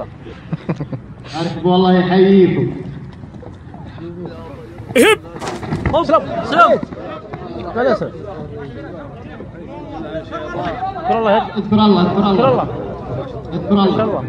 ارحب والله يحييكم هب اضرب سلام. لا سلام أذكر الله أذكر الله. أذكر الله. أذكر الله. شاء الله